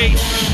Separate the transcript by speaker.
Speaker 1: Hey.